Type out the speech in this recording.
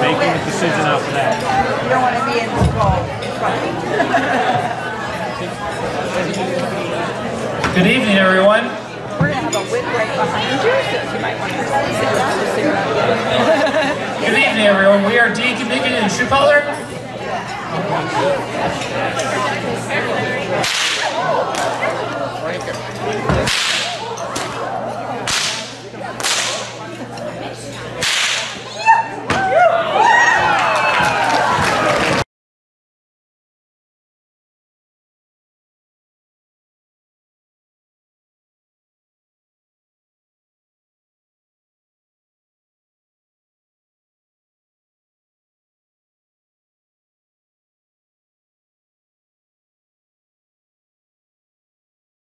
making decision. You don't want to be in the Good evening, everyone. We're going to have a wind break behind you, so you might want to sit down sit. Good evening, everyone. We are Die Gemütlichen and Schuhplattler.